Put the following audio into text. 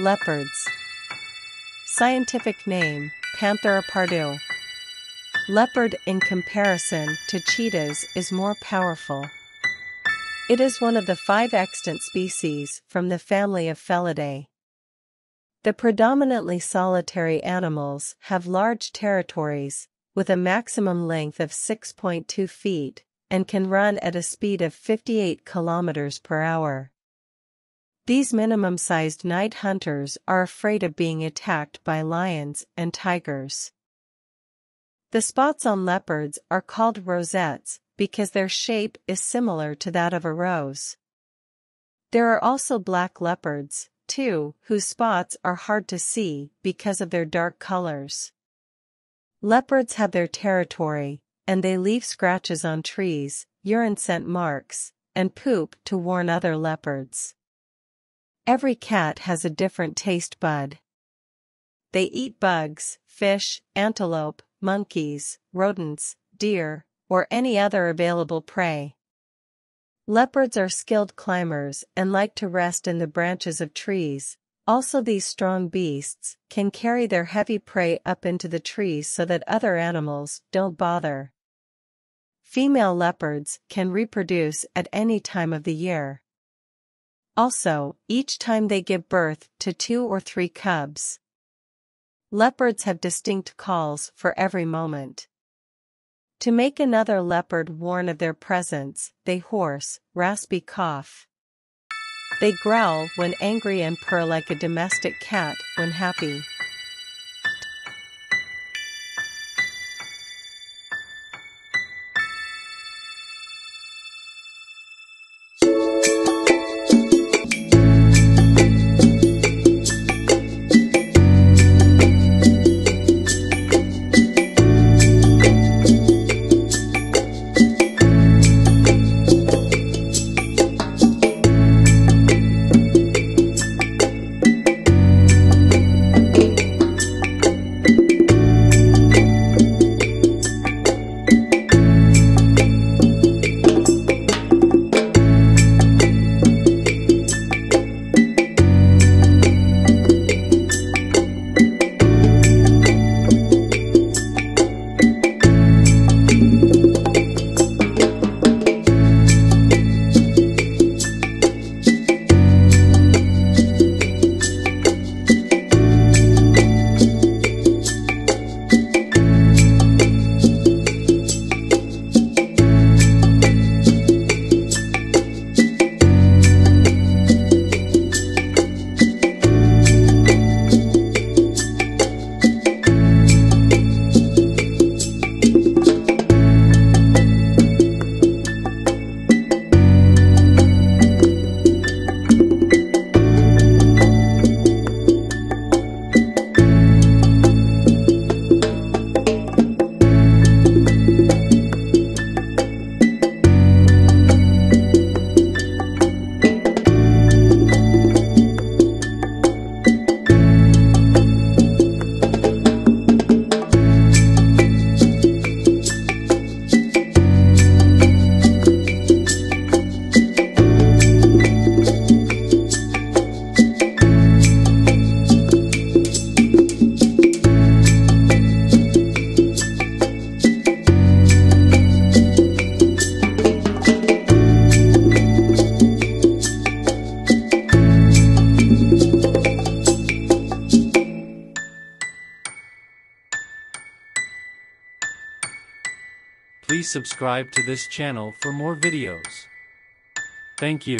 Leopards. Scientific name, Panthera pardus. Leopard in comparison to cheetahs is more powerful. It is one of the five extant species from the family of Felidae. The predominantly solitary animals have large territories, with a maximum length of 6.2 feet, and can run at a speed of 58 kilometers per hour. These minimum-sized night hunters are afraid of being attacked by lions and tigers. The spots on leopards are called rosettes because their shape is similar to that of a rose. There are also black leopards, too, whose spots are hard to see because of their dark colors. Leopards have their territory, and they leave scratches on trees, urine scent marks, and poop to warn other leopards. Every cat has a different taste bud. They eat bugs, fish, antelope, monkeys, rodents, deer, or any other available prey. Leopards are skilled climbers and like to rest in the branches of trees. Also these strong beasts can carry their heavy prey up into the trees so that other animals don't bother. Female leopards can reproduce at any time of the year. Also, each time they give birth to two or three cubs, Leopards have distinct calls for every moment. To make another leopard warn of their presence, they hoarse, raspy cough. They growl when angry and purr like a domestic cat when happy. Subscribe to this channel for more videos. Thank you.